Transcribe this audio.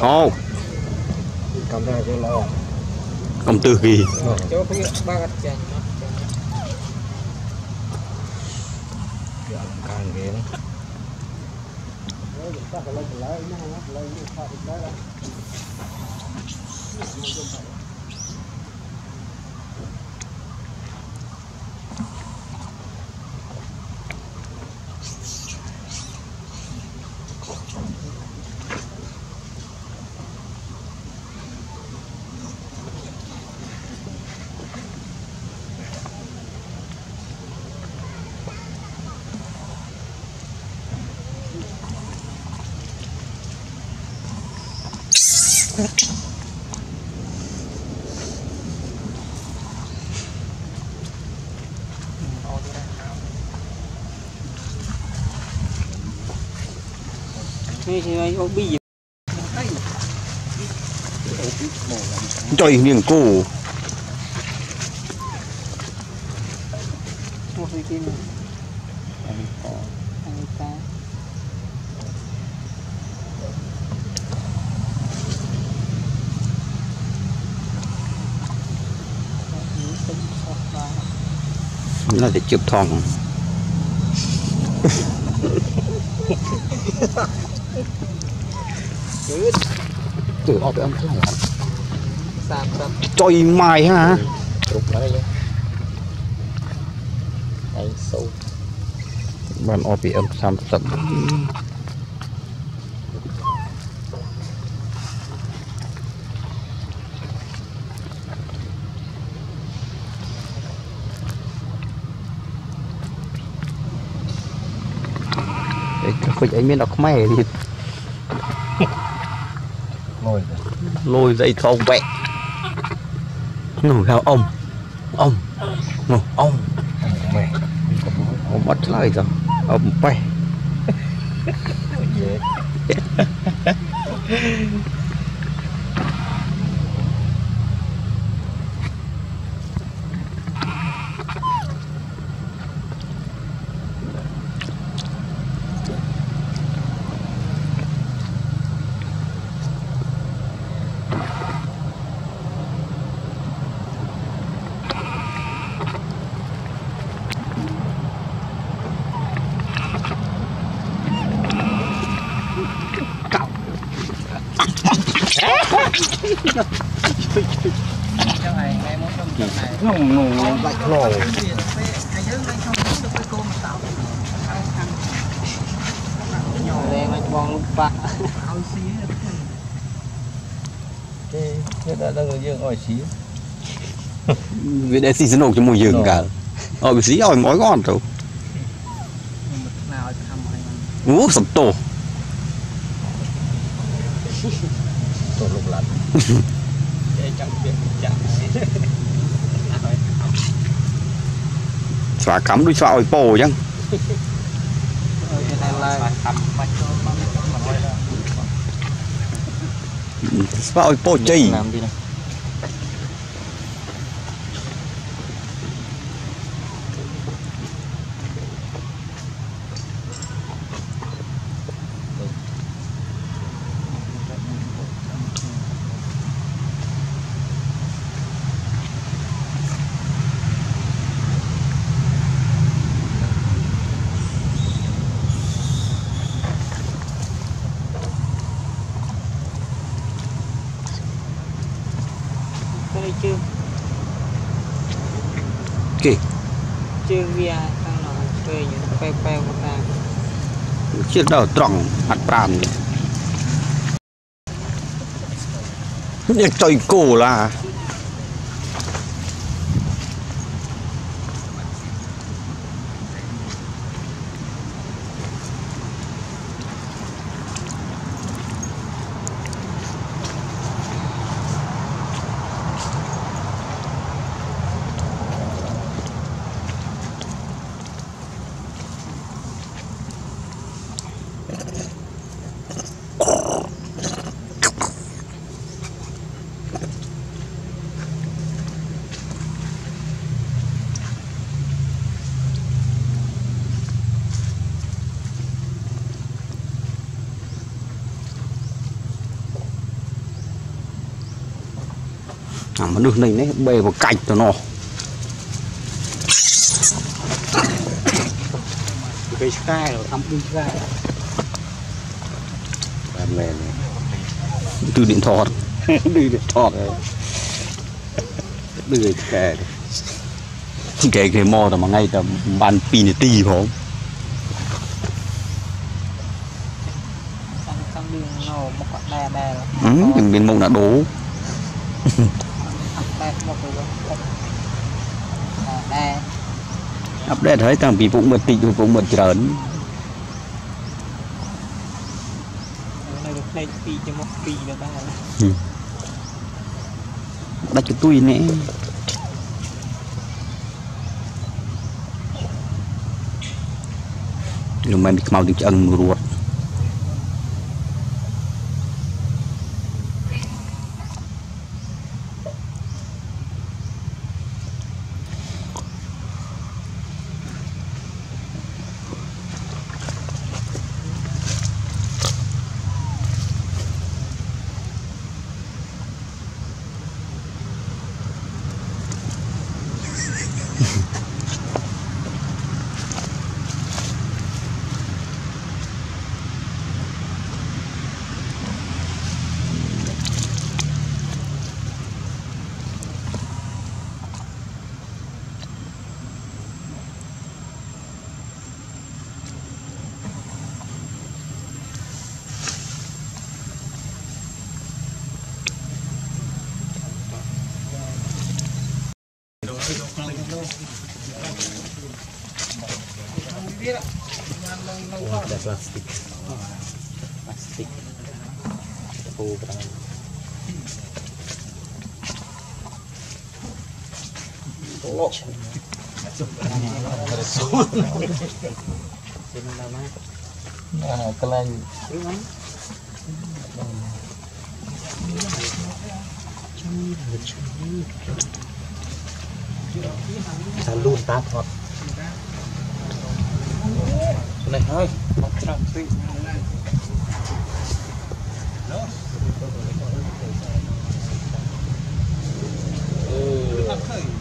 thô công tư kỳ chỗ cái trời anh ta nó sẽ chụp thòng tử ở bị âm thế này trời mày hả bạn ọ bị âm sam sậm Hãy subscribe cho kênh Ghiền Mì Gõ Để không bỏ lỡ những video hấp dẫn lôi lôi dậy thâu ông quẹ ngủ theo ông. Ông. Ngủ ông. Ông bắt lại rồi ông bay tạo nhỏ lên anh bong lúc bạc ao xí cái cái đã đang dương ỏi xí វាដែលស៊ីសនុកជាមួយយើងកាលអត់វាស៊ីឲ្យមកគាត់ ចាំពាក្យចាក់ស្វាកម្មដូចស្វាឲ្យពោអញ្ចឹងស្វាឲ្យពោជ័យណាំពីណា ជើងវាខាងនោះឆ្វេងបែបបែបតាមជិះដល់ត្រង់អត់ប្រាំនេះចុយគោឡា à, mà nước này nó bê vào cạnh cho nó. Cái sky rồi thăm cái sky làm mềm từ điện thoại. Từ điện thoại. Đưa cái cái cái mò mà ngay tầm ban pin tì không ừ, bên mông đã đố ដែរមកទៅដែរអាប់ដេតហើយតាំងពីពុកមាត់តិចពុកមាត់ច្រើននៅផ្លេច2ចាំមក2ដល់ដែរដាច់កទុយនេះលំមិនខ្មៅនឹងឆ្អឹងរួត oh, ada plastik. Plastik. Oh berang tolok nah. នេះហើយមកច្រាំទីអឺ